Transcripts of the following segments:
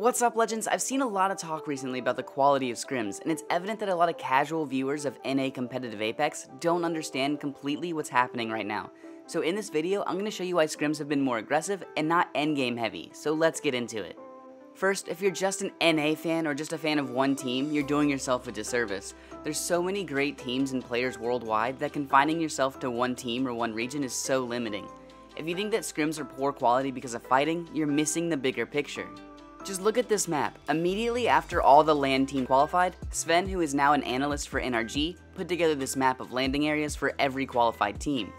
What's up legends? I've seen a lot of talk recently about the quality of scrims, and it's evident that a lot of casual viewers of NA competitive Apex don't understand completely what's happening right now. So in this video, I'm going to show you why scrims have been more aggressive and not endgame heavy, so let's get into it. First, if you're just an NA fan or just a fan of one team, you're doing yourself a disservice. There's so many great teams and players worldwide that confining yourself to one team or one region is so limiting. If you think that scrims are poor quality because of fighting, you're missing the bigger picture. Just look at this map. Immediately after all the LAN team qualified, Sven, who is now an analyst for NRG, put together this map of landing areas for every qualified team.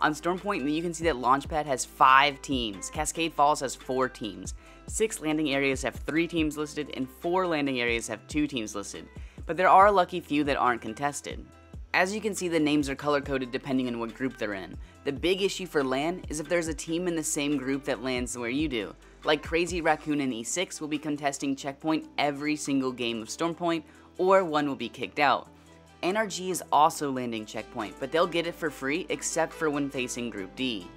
On Stormpoint, you can see that Launchpad has 5 teams, Cascade Falls has 4 teams, 6 landing areas have 3 teams listed, and 4 landing areas have 2 teams listed, but there are a lucky few that aren't contested. As you can see, the names are color coded depending on what group they're in. The big issue for LAN is if there's a team in the same group that lands where you do. Like Crazy Raccoon and E6 will be contesting Checkpoint every single game of Stormpoint, or one will be kicked out. NRG is also landing Checkpoint, but they'll get it for free except for when facing Group D.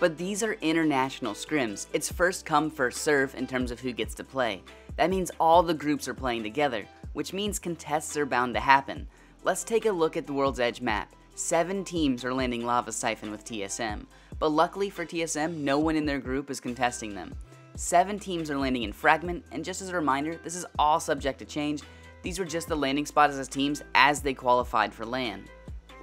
But these are international scrims. It's first come, first serve in terms of who gets to play. That means all the groups are playing together, which means contests are bound to happen. Let's take a look at the World's Edge map. Seven teams are landing Lava Siphon with TSM, but luckily for TSM, no one in their group is contesting them. Seven teams are landing in Fragment, and just as a reminder, this is all subject to change. These were just the landing spots as teams as they qualified for LAN.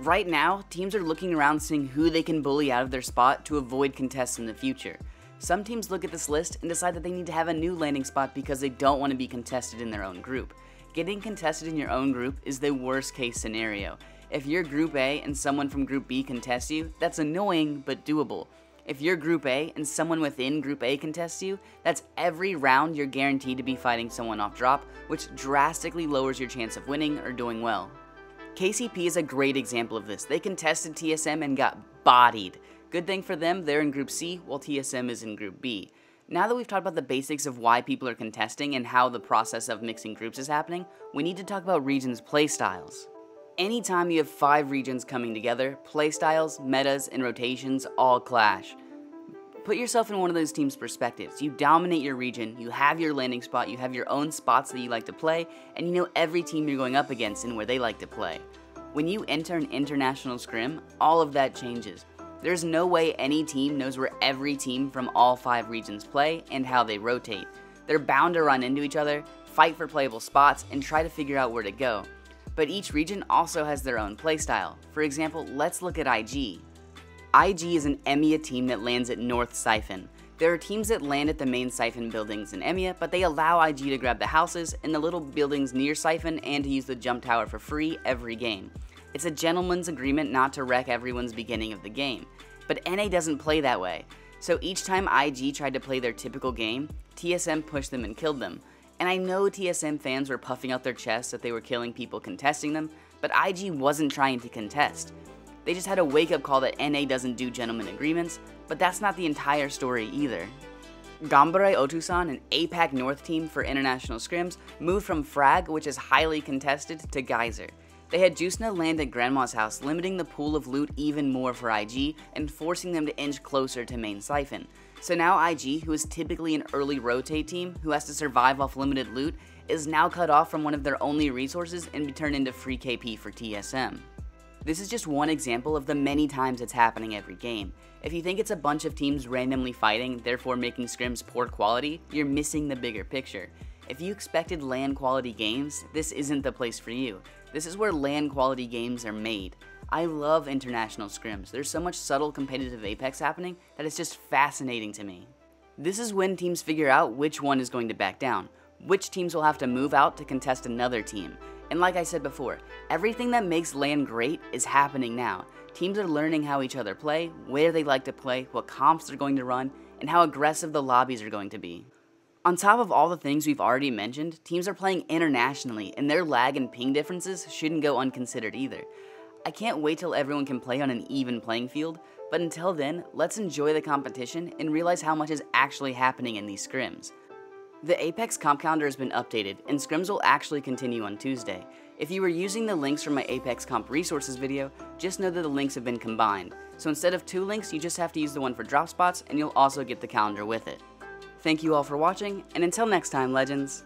Right now, teams are looking around seeing who they can bully out of their spot to avoid contests in the future. Some teams look at this list and decide that they need to have a new landing spot because they don't want to be contested in their own group. Getting contested in your own group is the worst case scenario. If you're Group A and someone from Group B contests you, that's annoying but doable. If you're Group A and someone within Group A contests you, that's every round you're guaranteed to be fighting someone off drop, which drastically lowers your chance of winning or doing well. KCP is a great example of this. They contested TSM and got bodied. Good thing for them, they're in Group C, while TSM is in Group B. Now that we've talked about the basics of why people are contesting and how the process of mixing groups is happening, we need to talk about regions' playstyles. Anytime you have five regions coming together, playstyles, metas, and rotations all clash. Put yourself in one of those teams' perspectives. You dominate your region, you have your landing spot, you have your own spots that you like to play, and you know every team you're going up against and where they like to play. When you enter an international scrim, all of that changes. There's no way any team knows where every team from all five regions play and how they rotate. They're bound to run into each other, fight for playable spots, and try to figure out where to go. But each region also has their own playstyle. For example, let's look at IG. IG is an EMEA team that lands at North Siphon. There are teams that land at the main Siphon buildings in EMEA, but they allow IG to grab the houses and the little buildings near Siphon and to use the jump tower for free every game. It's a gentleman's agreement not to wreck everyone's beginning of the game. But NA doesn't play that way. So each time IG tried to play their typical game, TSM pushed them and killed them. And I know TSM fans were puffing out their chests that they were killing people contesting them, but IG wasn't trying to contest. They just had a wake up call that NA doesn't do gentleman agreements, but that's not the entire story either. Gambare Otousan, an APAC North team for international scrims, moved from Frag, which is highly contested, to Geyser. They had Juicena land at Grandma's house, limiting the pool of loot even more for IG and forcing them to inch closer to main Siphon. So now IG, who is typically an early rotate team who has to survive off limited loot, is now cut off from one of their only resources and be turned into free KP for TSM. This is just one example of the many times it's happening every game. If you think it's a bunch of teams randomly fighting, therefore making scrims poor quality, you're missing the bigger picture. If you expected LAN quality games, this isn't the place for you. This is where LAN quality games are made. I love international scrims. There's so much subtle competitive Apex happening that it's just fascinating to me. This is when teams figure out which one is going to back down, which teams will have to move out to contest another team. And like I said before, everything that makes LAN great is happening now. Teams are learning how each other play, where they like to play, what comps they're going to run, and how aggressive the lobbies are going to be. On top of all the things we've already mentioned, teams are playing internationally, and their lag and ping differences shouldn't go unconsidered either. I can't wait till everyone can play on an even playing field, but until then, let's enjoy the competition and realize how much is actually happening in these scrims. The Apex comp calendar has been updated, and scrims will actually continue on Tuesday. If you were using the links from my Apex comp resources video, just know that the links have been combined. So instead of two links, you just have to use the one for drop spots, and you'll also get the calendar with it. Thank you all for watching, and until next time, legends,